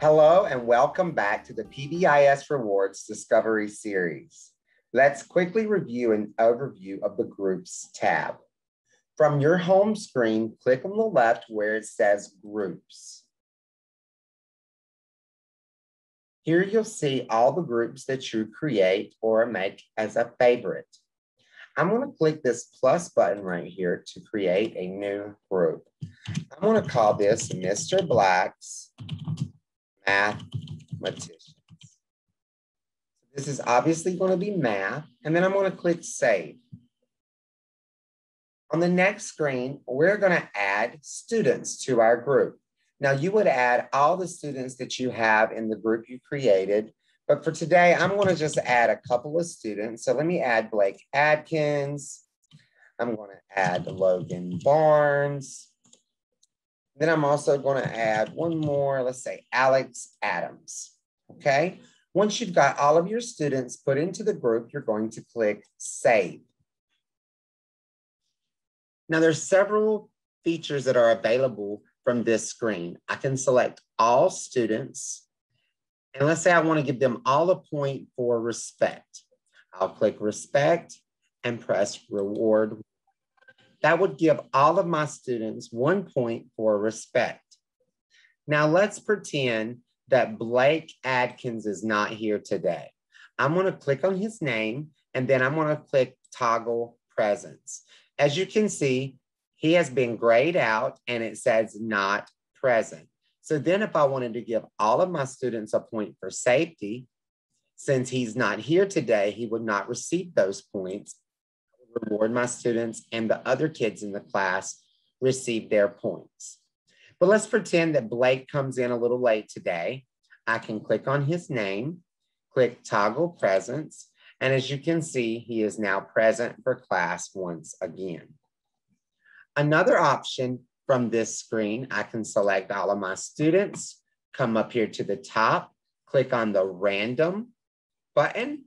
Hello and welcome back to the PBIS Rewards Discovery Series. Let's quickly review an overview of the Groups tab. From your home screen, click on the left where it says Groups. Here you'll see all the groups that you create or make as a favorite. I'm going to click this plus button right here to create a new group. I'm going to call this Mr. Black's Mathematicians. This is obviously going to be math, and then I'm going to click Save. On the next screen, we're going to add students to our group. Now, you would add all the students that you have in the group you created but for today, I'm going to just add a couple of students. So let me add Blake Adkins. I'm going to add Logan Barnes. Then I'm also going to add one more, let's say Alex Adams. Okay. Once you've got all of your students put into the group, you're going to click Save. Now there's several features that are available from this screen. I can select all students and let's say I want to give them all a point for respect. I'll click respect and press reward. That would give all of my students one point for respect. Now let's pretend that Blake Adkins is not here today. I'm going to click on his name and then I'm going to click toggle presence. As you can see, he has been grayed out and it says not present. So then if I wanted to give all of my students a point for safety, since he's not here today, he would not receive those points. Reward my students and the other kids in the class receive their points. But let's pretend that Blake comes in a little late today. I can click on his name, click toggle presence, and as you can see, he is now present for class once again. Another option from this screen, I can select all of my students, come up here to the top, click on the random button,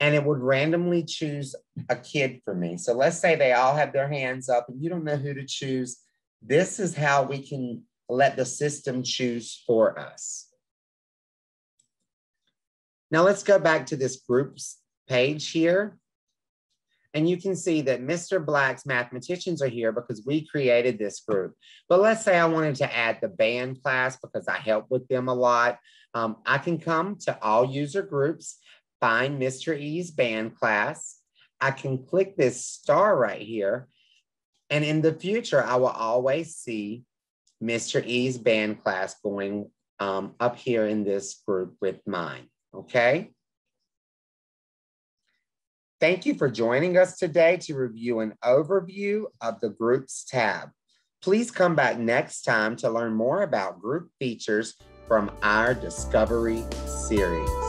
and it would randomly choose a kid for me. So let's say they all have their hands up and you don't know who to choose. This is how we can let the system choose for us. Now let's go back to this groups page here. And you can see that Mr. Black's mathematicians are here because we created this group. But let's say I wanted to add the band class because I help with them a lot. Um, I can come to all user groups, find Mr. E's band class. I can click this star right here. And in the future, I will always see Mr. E's band class going um, up here in this group with mine, okay? Thank you for joining us today to review an overview of the Groups tab. Please come back next time to learn more about group features from our Discovery series.